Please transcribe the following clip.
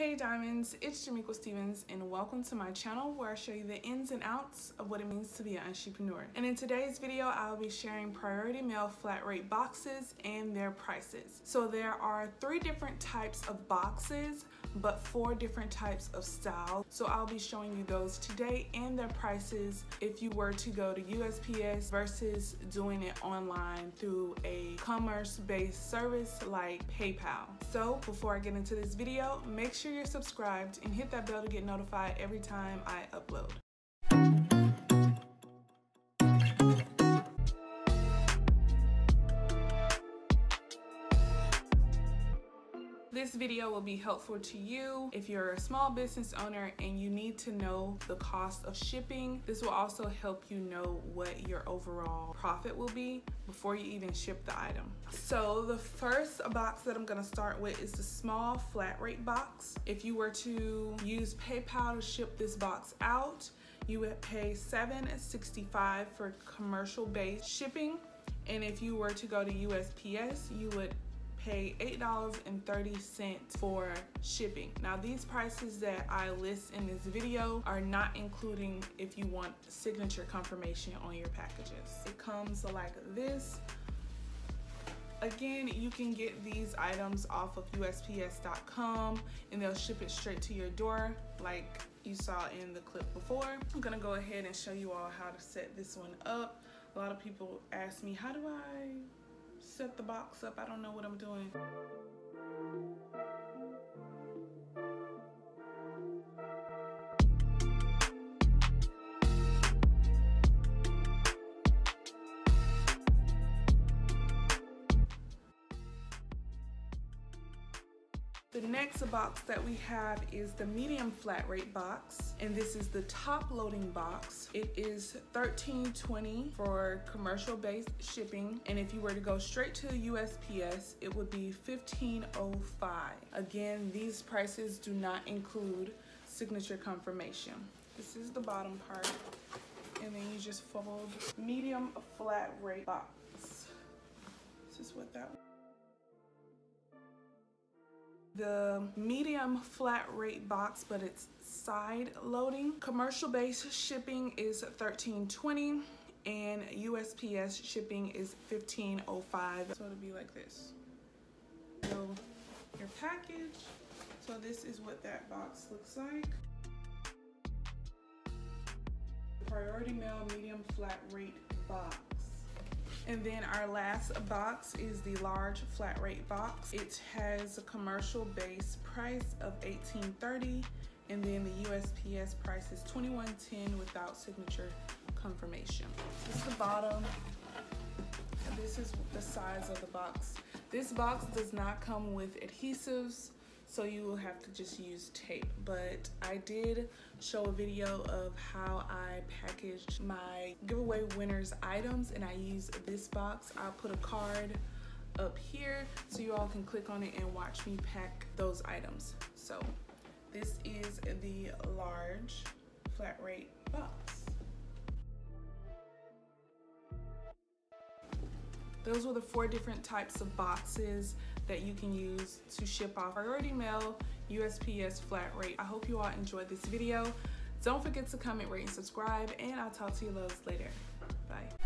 Hey Diamonds, it's Jamequa Stephens and welcome to my channel where I show you the ins and outs of what it means to be an entrepreneur. And in today's video, I'll be sharing priority mail flat rate boxes and their prices. So there are three different types of boxes but four different types of styles. So I'll be showing you those today and their prices if you were to go to USPS versus doing it online through a commerce-based service like PayPal. So before I get into this video, make sure you're subscribed and hit that bell to get notified every time I upload. This video will be helpful to you if you're a small business owner and you need to know the cost of shipping. This will also help you know what your overall profit will be before you even ship the item. So the first box that I'm gonna start with is the small flat rate box. If you were to use PayPal to ship this box out, you would pay $7.65 for commercial based shipping. And if you were to go to USPS, you would pay $8.30 for shipping. Now these prices that I list in this video are not including if you want signature confirmation on your packages. It comes like this. Again, you can get these items off of USPS.com and they'll ship it straight to your door like you saw in the clip before. I'm gonna go ahead and show you all how to set this one up. A lot of people ask me, how do I set the box up. I don't know what I'm doing. The next box that we have is the medium flat rate box, and this is the top loading box. It is $13.20 for commercial based shipping, and if you were to go straight to USPS, it would be $15.05. Again, these prices do not include signature confirmation. This is the bottom part, and then you just fold medium flat rate box. This is what that the medium flat rate box, but it's side loading. Commercial based shipping is $13.20 and USPS shipping is $15.05. So it'll be like this. So your package. So this is what that box looks like. Priority mail medium flat rate box. And then our last box is the large flat rate box. It has a commercial base price of $18.30 and then the USPS price is $21.10 without signature confirmation. This is the bottom this is the size of the box. This box does not come with adhesives so you will have to just use tape. But I did show a video of how I packaged my giveaway winners items and I use this box. I'll put a card up here so you all can click on it and watch me pack those items. So this is the large flat rate box. Those were the four different types of boxes that you can use to ship off priority mail, USPS flat rate. I hope you all enjoyed this video. Don't forget to comment, rate, and subscribe, and I'll talk to you loves later. Bye.